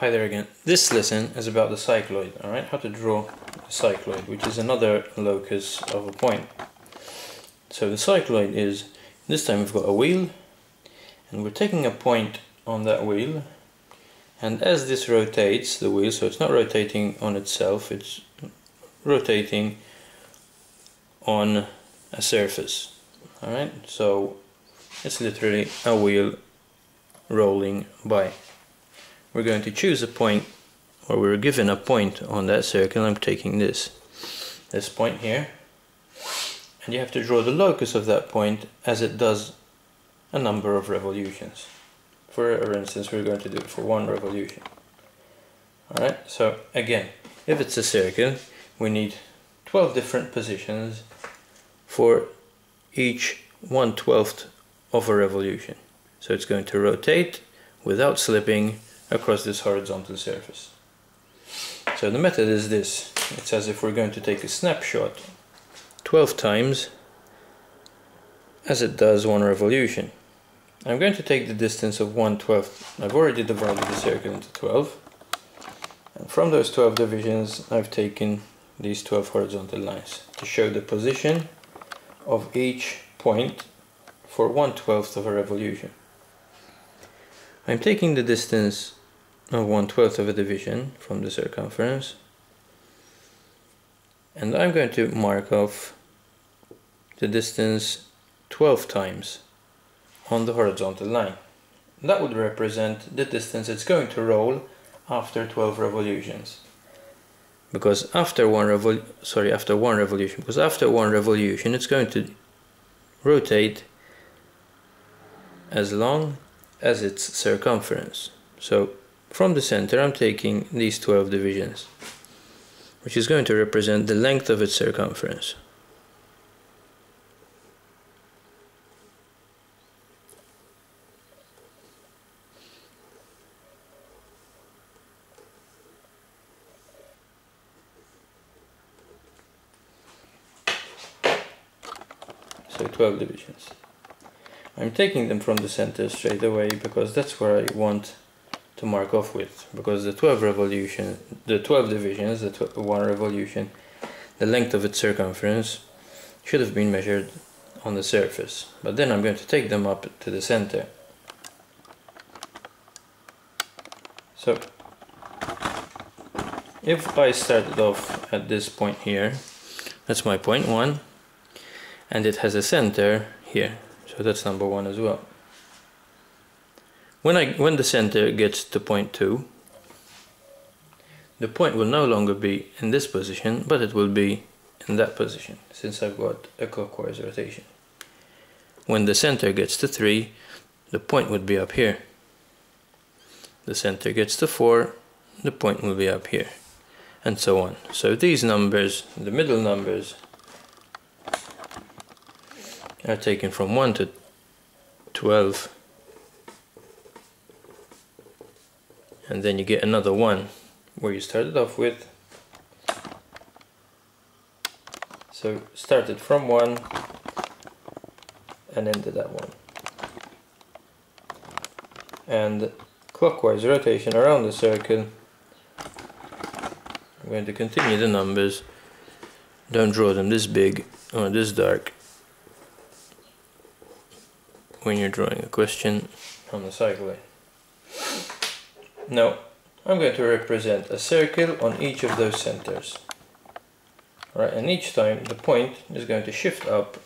Hi there again. This lesson is about the cycloid, alright? How to draw the cycloid, which is another locus of a point. So the cycloid is, this time we've got a wheel, and we're taking a point on that wheel, and as this rotates, the wheel, so it's not rotating on itself, it's rotating on a surface, alright? So it's literally a wheel rolling by we're going to choose a point or we're given a point on that circle. I'm taking this this point here. And you have to draw the locus of that point as it does a number of revolutions. For instance we're going to do it for one revolution. Alright so again if it's a circle we need 12 different positions for each 1 12th of a revolution. So it's going to rotate without slipping across this horizontal surface. So the method is this. It's as if we're going to take a snapshot 12 times as it does one revolution. I'm going to take the distance of 1 12th. I've already divided the circle into 12. And from those 12 divisions I've taken these 12 horizontal lines to show the position of each point for 1 12th of a revolution. I'm taking the distance of 1 12th of a division from the circumference and I'm going to mark off the distance 12 times on the horizontal line. That would represent the distance it's going to roll after 12 revolutions. Because after one revol sorry after one revolution because after one revolution it's going to rotate as long as its circumference. So from the center I'm taking these 12 divisions, which is going to represent the length of its circumference. So 12 divisions. I'm taking them from the center straight away because that's where I want to mark off with because the 12 revolution the 12 divisions the one revolution the length of its circumference should have been measured on the surface. But then I'm going to take them up to the center. So if I started off at this point here that's my point one and it has a center here. So that's number one as well. When, I, when the center gets to point 2, the point will no longer be in this position, but it will be in that position, since I've got a clockwise rotation. When the center gets to 3, the point would be up here. The center gets to 4, the point will be up here, and so on. So these numbers, the middle numbers, are taken from 1 to 12 and then you get another one where you started off with. So started from 1 and ended at 1 and clockwise rotation around the circle. I'm going to continue the numbers. Don't draw them this big or this dark. When you're drawing a question on the cycloid. Now, I'm going to represent a circle on each of those centers. Right, and each time the point is going to shift up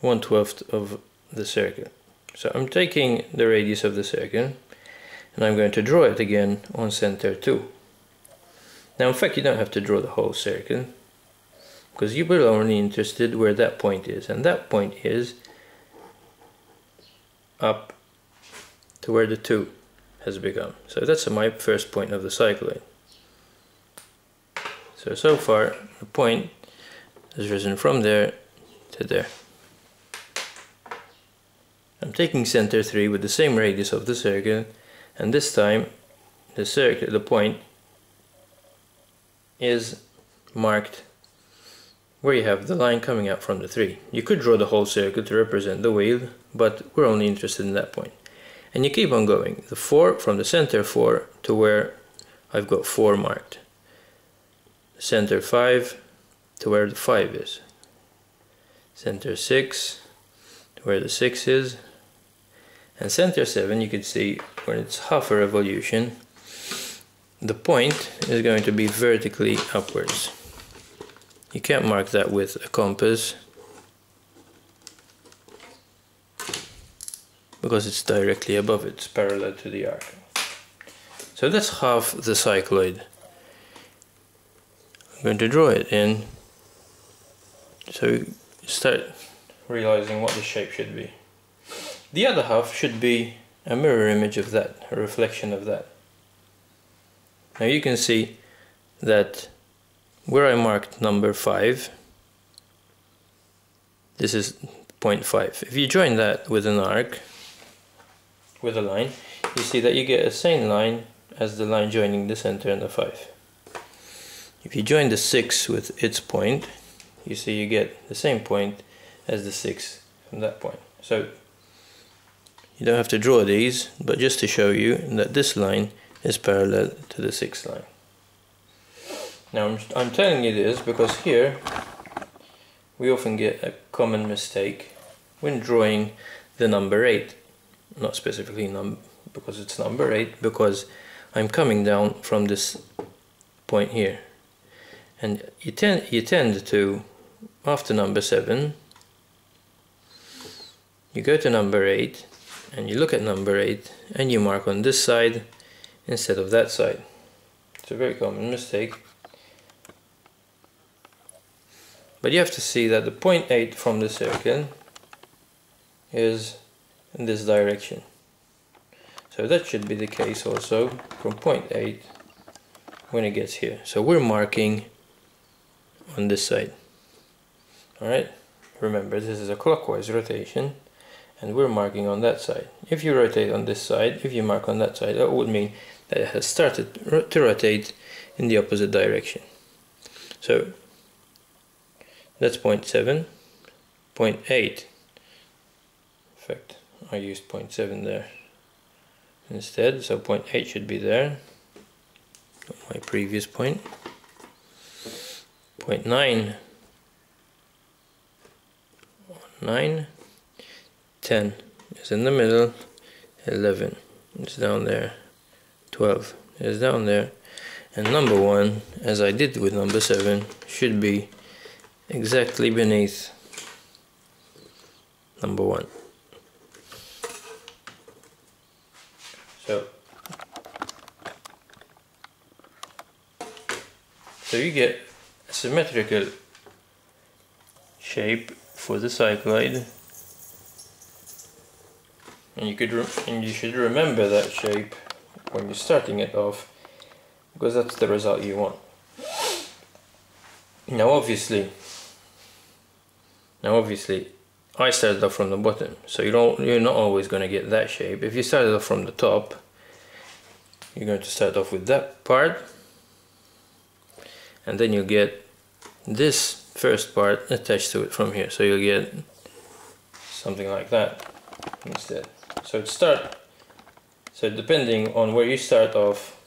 one twelfth of the circle. So I'm taking the radius of the circle and I'm going to draw it again on center 2. Now in fact you don't have to draw the whole circle because you were only interested where that point is and that point is up to where the 2 has become so that's my first point of the cycloid so so far the point has risen from there to there I'm taking center 3 with the same radius of the circle and this time the circle the point is marked where you have the line coming out from the 3. You could draw the whole circle to represent the wheel, but we're only interested in that point. And you keep on going. The 4 from the center 4 to where I've got 4 marked. Center 5 to where the 5 is. Center 6 to where the 6 is. And center 7 you can see when it's half a revolution the point is going to be vertically upwards. You can't mark that with a compass because it's directly above it, it's parallel to the arc. So that's half the cycloid. I'm going to draw it in so start realizing what the shape should be. The other half should be a mirror image of that, a reflection of that. Now you can see that where I marked number 5, this is 0.5. If you join that with an arc, with a line, you see that you get a same line as the line joining the center and the 5. If you join the 6 with its point, you see you get the same point as the 6 from that point. So you don't have to draw these, but just to show you that this line is parallel to the 6th line. Now I'm, I'm telling you this because here we often get a common mistake when drawing the number 8 not specifically num because it's number 8 because I'm coming down from this point here. And you tend you tend to after number 7 you go to number 8 and you look at number 8 and you mark on this side instead of that side. It's a very common mistake. But you have to see that the point 8 from the circle is in this direction. So that should be the case also from point 8 when it gets here. So we're marking on this side. Alright, remember this is a clockwise rotation and we're marking on that side. If you rotate on this side, if you mark on that side, that would mean that it has started to rotate in the opposite direction. So that's point 7, point 8, in I used 0.7 there instead so 0.8 should be there. My previous point. 0.9 9 10 is in the middle. 11 is down there. 12 is down there. And number 1 as I did with number 7 should be exactly beneath number 1 So, so you get a symmetrical shape for the cycloid. And you could and you should remember that shape when you're starting it off because that's the result you want. Now obviously now obviously I started off from the bottom so you don't you're not always going to get that shape. If you started off from the top you're going to start off with that part and then you get this first part attached to it from here so you'll get something like that instead so it start so depending on where you start off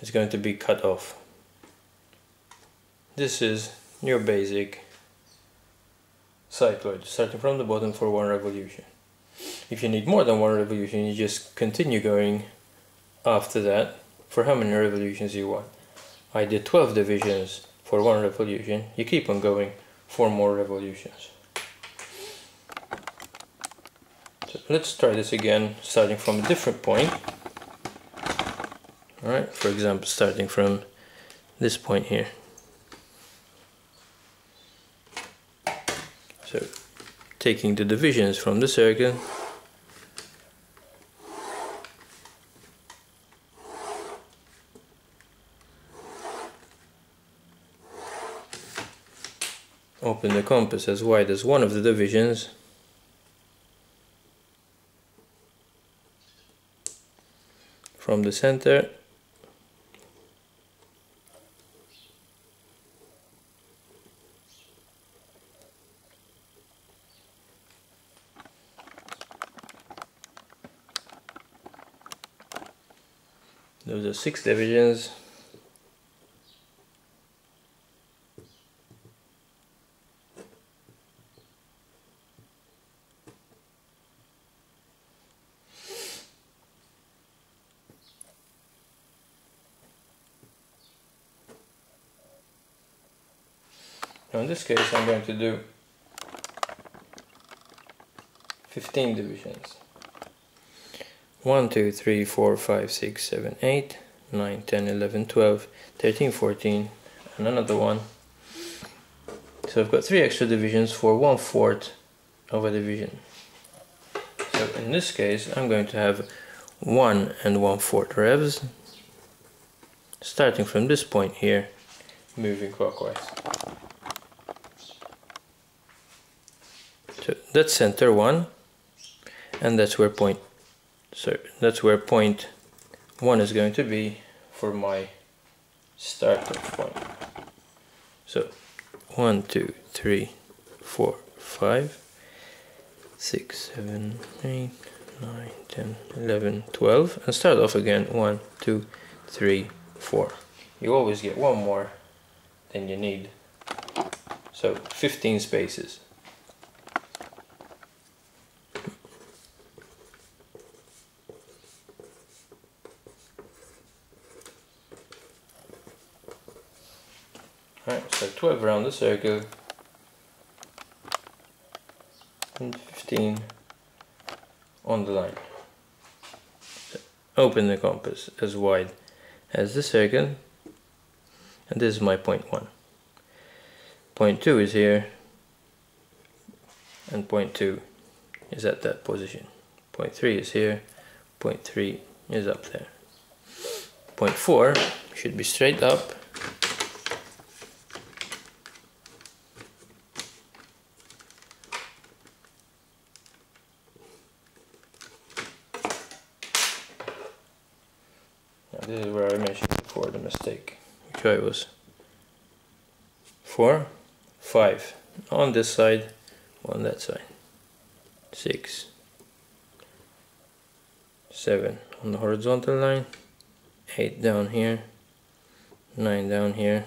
it's going to be cut off this is your basic cycloid, starting from the bottom for one revolution. If you need more than one revolution, you just continue going after that for how many revolutions you want. I did 12 divisions for one revolution. You keep on going for more revolutions. So let's try this again, starting from a different point. Alright, for example, starting from this point here. So taking the divisions from the circle open the compass as wide as one of the divisions. From the center. Those are six divisions. Now in this case I'm going to do 15 divisions. 1, 2, 3, 4, 5, 6, 7, 8, 9, 10, 11, 12, 13, 14, and another one. So I've got three extra divisions for one fourth of a division. So in this case I'm going to have 1 and one fourth revs starting from this point here moving clockwise. So that's center 1 and that's where point so that's where point 1 is going to be for my starting point. So 1, 2, 3, 4, 5, 6, 7, 8, 9, 10, 11, 12 and start off again 1, 2, 3, 4. You always get one more than you need. So 15 spaces. Right, so 12 around the circle and 15 on the line. So open the compass as wide as the circle and this is my point 1. Point 2 is here and point 2 is at that position. Point 3 is here, point 3 is up there. Point 4 should be straight up this is where I mentioned before the mistake. Which I was? 4 5 on this side on that side. 6 7 on the horizontal line 8 down here 9 down here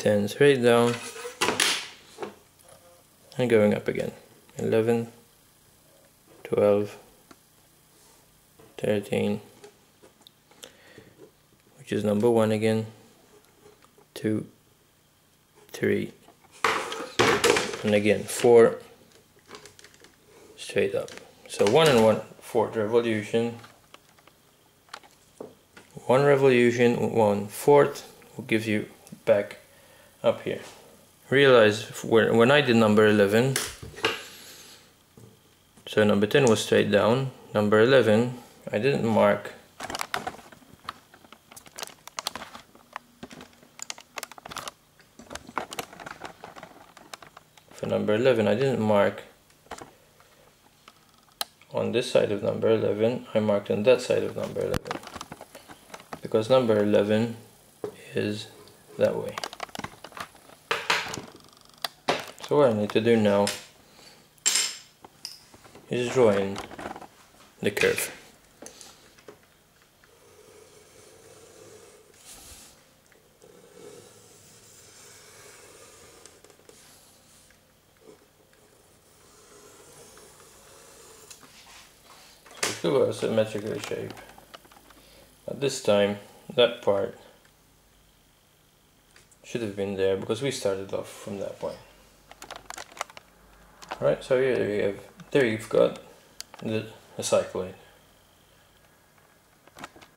Ten straight down. And going up again. 11 12 13 which is number one again. Two three and again four straight up. So one and one fourth revolution. One revolution one fourth will give you back up here. Realize when, when I did number 11 so number 10 was straight down. Number 11 I didn't mark. For number 11 I didn't mark on this side of number 11 I marked on that side of number 11 because number 11 is that way so what I need to do now is draw in the curve. So we a symmetrical shape. At this time, that part should have been there because we started off from that point. Right, so here we have, there you've got the, the cycloid.